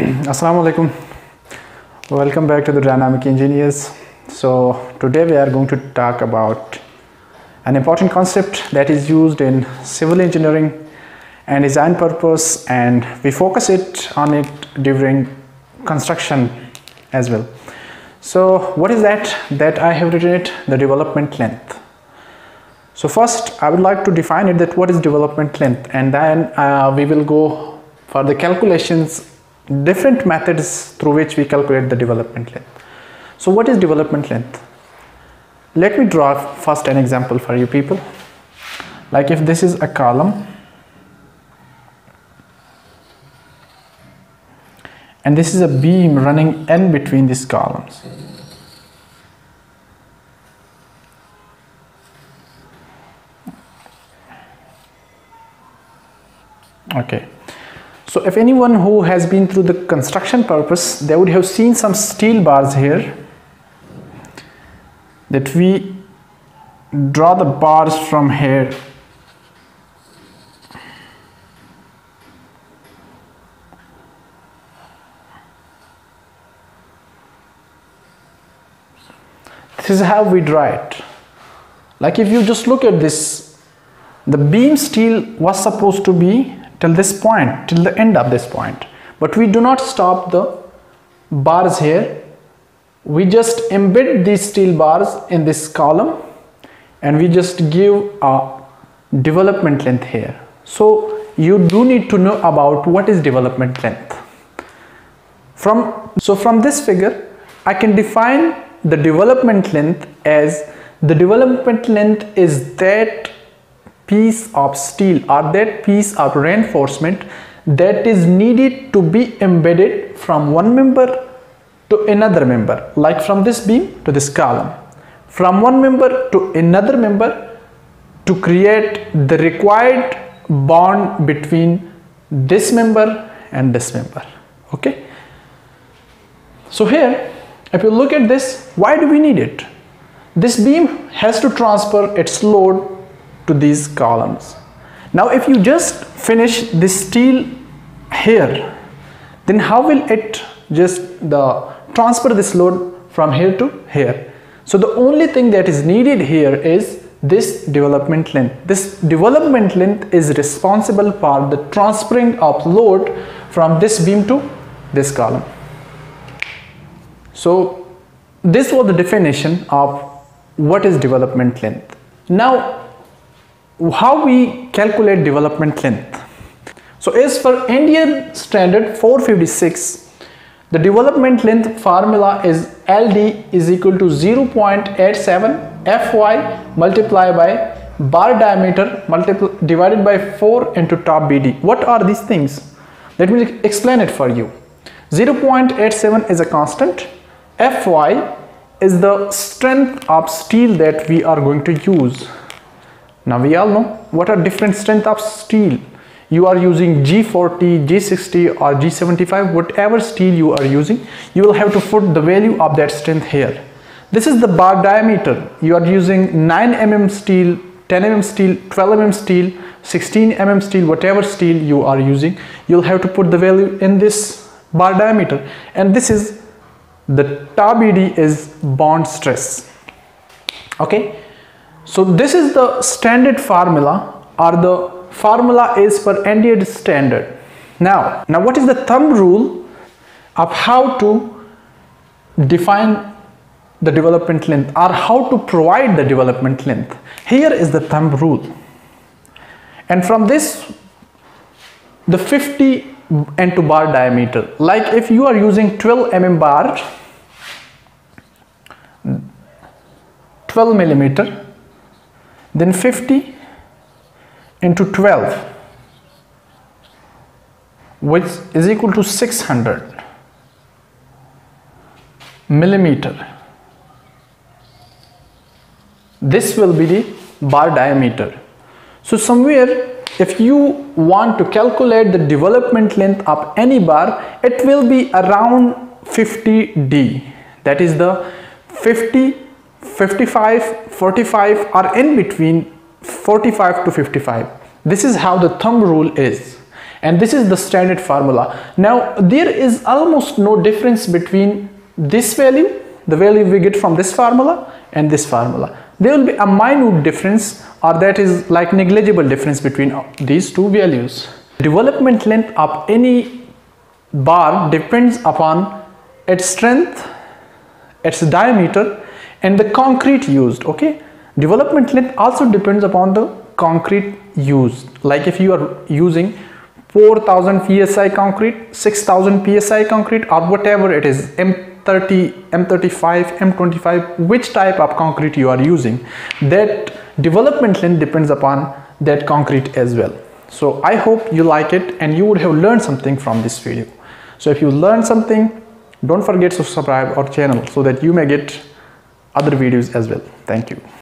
Assalamu alaikum. Welcome back to the Dynamic Engineers. So today we are going to talk about an important concept that is used in civil engineering and design purpose and we focus it on it during construction as well. So what is that? That I have written it the development length. So first I would like to define it that what is development length and then uh, we will go for the calculations different methods through which we calculate the development length. So what is development length? Let me draw first an example for you people. Like if this is a column and this is a beam running in between these columns. Okay so if anyone who has been through the construction purpose, they would have seen some steel bars here that we draw the bars from here. This is how we draw it. Like if you just look at this the beam steel was supposed to be till this point till the end of this point. But we do not stop the bars here. We just embed these steel bars in this column and we just give a development length here. So you do need to know about what is development length. From so from this figure i can define the development length as the development length is that piece of steel or that piece of reinforcement that is needed to be embedded from one member to another member like from this beam to this column. From one member to another member to create the required bond between this member and this member okay? So here if you look at this why do we need it? This beam has to transfer its load to these columns. Now if you just finish this steel here, then how will it just the transfer this load from here to here? So the only thing that is needed here is this development length. This development length is responsible for the transferring of load from this beam to this column. So this was the definition of what is development length. Now how we calculate development length. So as for indian standard 456 the development length formula is ld is equal to 0.87 fy multiplied by bar diameter divided by 4 into tau bd what are these things? Let me explain it for you. 0.87 is a constant. Fy is the strength of steel that we are going to use now we all know what are different strength of steel. You are using G40, G60 or G75, whatever steel you are using, you will have to put the value of that strength here. This is the bar diameter. You are using 9 mm steel, 10 mm steel, 12 mm steel, 16 mm steel, whatever steel you are using, you'll have to put the value in this bar diameter. And this is the tau BD is bond stress. Okay so this is the standard formula or the formula is for Indian standard. Now, now what is the thumb rule of how to define the development length or how to provide the development length? Here is the thumb rule. And from this, the 50 into bar diameter, like if you are using 12 mm bar, 12 millimeter, then 50 into 12 which is equal to 600 millimeter. This will be the bar diameter. So somewhere if you want to calculate the development length of any bar it will be around 50d that is the 50 55 45 or in between 45 to 55 this is how the thumb rule is. And this is the standard formula. Now there is almost no difference between this value the value we get from this formula and this formula. There will be a minute difference or that is like negligible difference between uh, these two values. Development length of any bar depends upon its strength its diameter and the concrete used okay? Development length also depends upon the concrete used. Like if you are using 4000 psi concrete 6000 psi concrete or whatever it is m30 m35 m25 which type of concrete you are using that development length depends upon that concrete as well. So i hope you like it and you would have learned something from this video. So if you learned something don't forget to subscribe our channel so that you may get other videos as well. Thank you